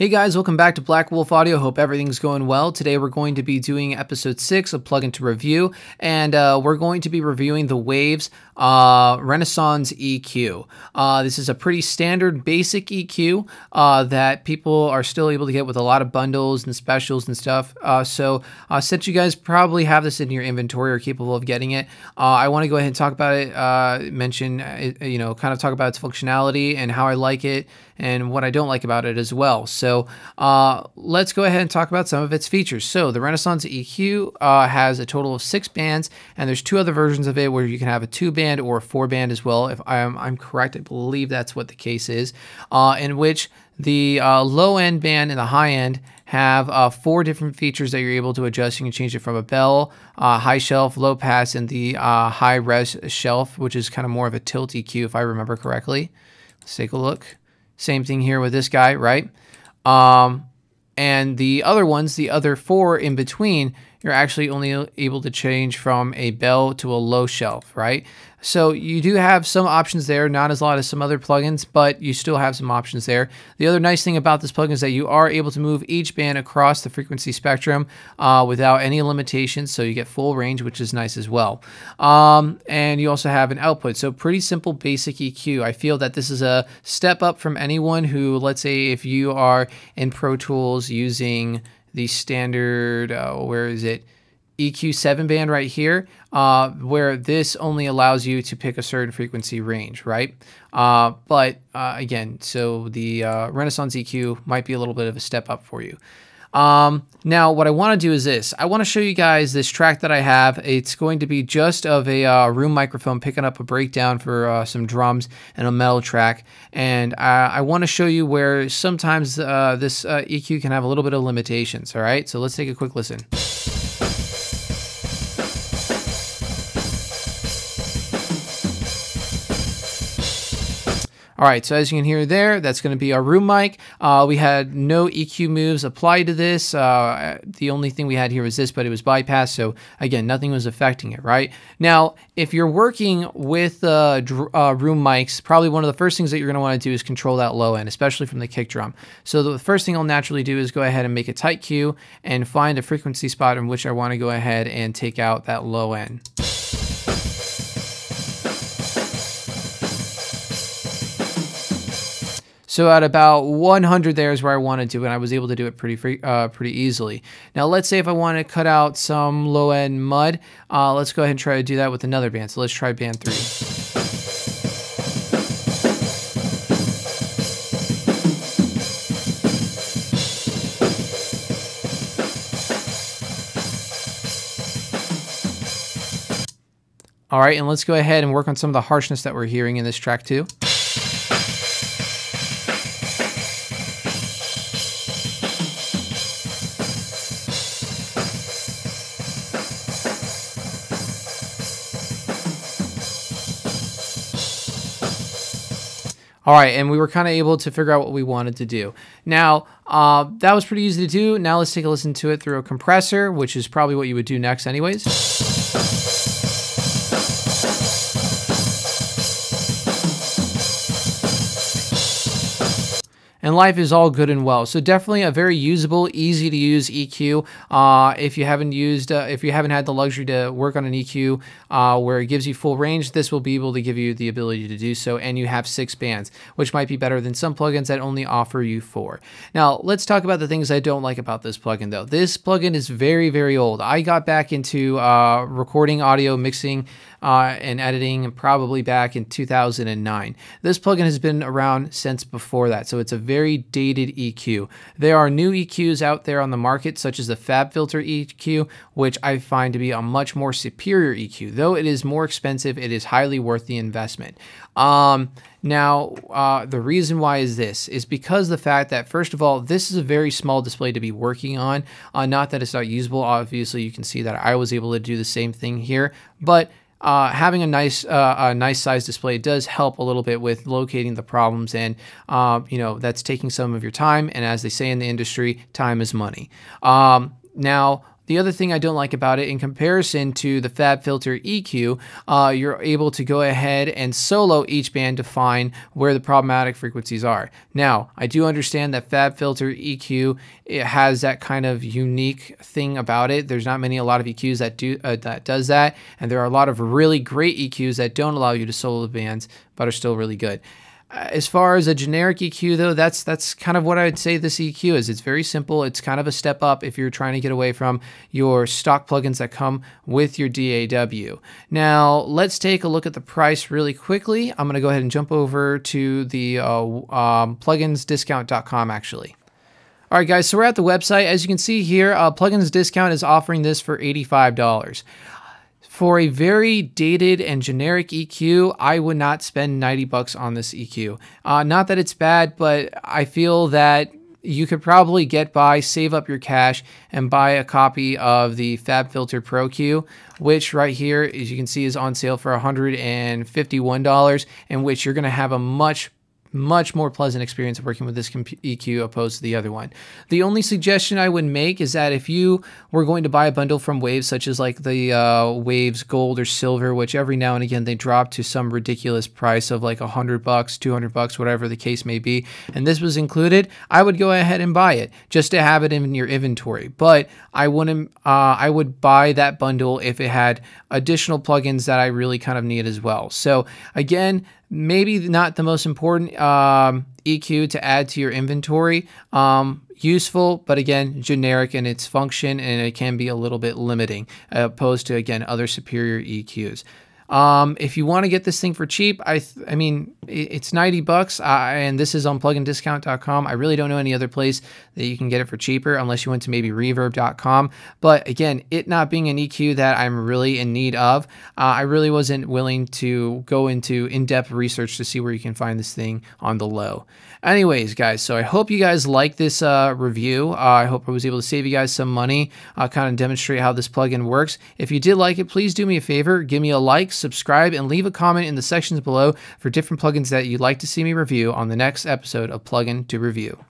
Hey guys, welcome back to Black Wolf Audio. Hope everything's going well. Today we're going to be doing episode six of Plugin to Review, and uh, we're going to be reviewing the Waves uh, Renaissance EQ. Uh, this is a pretty standard basic EQ uh, that people are still able to get with a lot of bundles and specials and stuff. Uh, so uh, since you guys probably have this in your inventory or capable of getting it, I want to go ahead and talk about it, mention, you know, kind of talk about its functionality and how I like it and what I don't like about it as well. So uh, let's go ahead and talk about some of its features. So the Renaissance EQ uh, has a total of six bands, and there's two other versions of it where you can have a two band or a four band as well. If I'm, I'm correct, I believe that's what the case is, uh, in which the uh, low end band and the high end have uh, four different features that you're able to adjust. You can change it from a bell, uh, high shelf, low pass, and the uh, high res shelf, which is kind of more of a tilt EQ if I remember correctly. Let's take a look. Same thing here with this guy, right? Um, and the other ones, the other four in between, you're actually only able to change from a bell to a low shelf, right? So you do have some options there, not as a lot as some other plugins, but you still have some options there. The other nice thing about this plugin is that you are able to move each band across the frequency spectrum uh, without any limitations, so you get full range, which is nice as well. Um, and you also have an output, so pretty simple basic EQ. I feel that this is a step up from anyone who, let's say, if you are in Pro Tools using the standard, uh, where is it? EQ7 band right here, uh, where this only allows you to pick a certain frequency range, right? Uh, but uh, again, so the uh, Renaissance EQ might be a little bit of a step up for you. Um, now, what I want to do is this. I want to show you guys this track that I have. It's going to be just of a uh, room microphone picking up a breakdown for uh, some drums and a metal track. And I, I want to show you where sometimes uh, this uh, EQ can have a little bit of limitations, all right? So let's take a quick listen. All right, so as you can hear there, that's going to be our room mic. Uh, we had no EQ moves applied to this. Uh, the only thing we had here was this, but it was bypassed. So again, nothing was affecting it, right? Now, if you're working with uh, uh room mics, probably one of the first things that you're going to want to do is control that low end, especially from the kick drum. So the first thing I'll naturally do is go ahead and make a tight Q and find a frequency spot in which I want to go ahead and take out that low end. So at about 100 there is where I wanted to, and I was able to do it pretty free, uh, pretty easily. Now let's say if I want to cut out some low end mud, uh, let's go ahead and try to do that with another band. So let's try band three. All right, and let's go ahead and work on some of the harshness that we're hearing in this track too. All right, and we were kind of able to figure out what we wanted to do. Now, uh, that was pretty easy to do. Now let's take a listen to it through a compressor, which is probably what you would do next anyways. And life is all good and well. So definitely a very usable, easy to use EQ. Uh, if you haven't used, uh, if you haven't had the luxury to work on an EQ uh, where it gives you full range, this will be able to give you the ability to do so. And you have six bands, which might be better than some plugins that only offer you four. Now let's talk about the things I don't like about this plugin though. This plugin is very, very old. I got back into uh, recording audio mixing uh, and editing probably back in 2009. This plugin has been around since before that, so it's a very dated EQ. There are new EQs out there on the market, such as the FabFilter EQ, which I find to be a much more superior EQ. Though it is more expensive, it is highly worth the investment. Um, now, uh, the reason why is this is because the fact that first of all, this is a very small display to be working on. Uh, not that it's not usable. Obviously, you can see that I was able to do the same thing here, but uh, having a nice uh, a nice size display does help a little bit with locating the problems and uh, you know that's taking some of your time. And as they say in the industry time is money. Um, now The other thing I don't like about it, in comparison to the Fab Filter EQ, uh, you're able to go ahead and solo each band to find where the problematic frequencies are. Now, I do understand that Fab Filter EQ it has that kind of unique thing about it. There's not many a lot of EQs that do uh, that does that, and there are a lot of really great EQs that don't allow you to solo the bands, but are still really good. Uh, as far as a generic EQ though, that's that's kind of what I'd say this EQ is. It's very simple. It's kind of a step up if you're trying to get away from your stock plugins that come with your DAW. Now, let's take a look at the price really quickly. I'm going to go ahead and jump over to the uh, um, pluginsdiscount.com actually. All right, guys, so we're at the website. As you can see here, uh, Plugins Discount is offering this for $85. For a very dated and generic EQ, I would not spend 90 bucks on this EQ. Uh, not that it's bad, but I feel that you could probably get by, save up your cash, and buy a copy of the FabFilter Pro Q, which right here, as you can see, is on sale for $151, in which you're going to have a much much more pleasant experience working with this EQ opposed to the other one. The only suggestion I would make is that if you were going to buy a bundle from Waves, such as like the uh, Waves Gold or Silver, which every now and again they drop to some ridiculous price of like a hundred bucks, two hundred bucks, whatever the case may be, and this was included, I would go ahead and buy it just to have it in your inventory. But I wouldn't. Uh, I would buy that bundle if it had additional plugins that I really kind of need as well. So again, maybe not the most important um, EQ to add to your inventory. Um, useful, but again, generic in its function, and it can be a little bit limiting opposed to, again, other superior EQs. Um, if you want to get this thing for cheap, I I mean it's 90 bucks, uh, and this is on plugindiscount.com. I really don't know any other place that you can get it for cheaper unless you went to maybe reverb.com. But again, it not being an EQ that I'm really in need of, uh, I really wasn't willing to go into in-depth research to see where you can find this thing on the low. Anyways, guys, so I hope you guys like this uh, review. Uh, I hope I was able to save you guys some money, uh, kind of demonstrate how this plugin works. If you did like it, please do me a favor, give me a like, subscribe, and leave a comment in the sections below for different plugins that you'd like to see me review on the next episode of Plugin to Review.